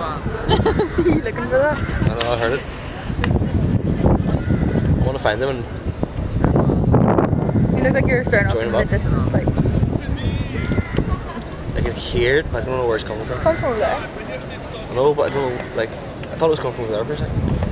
See you looking for that? I don't know, I heard it. I want to find them and You look like you're starting off in the distance, like I can hear it, but I don't know where it's coming from. come from there. I know, but I don't know, like, I thought it was coming from there for a second.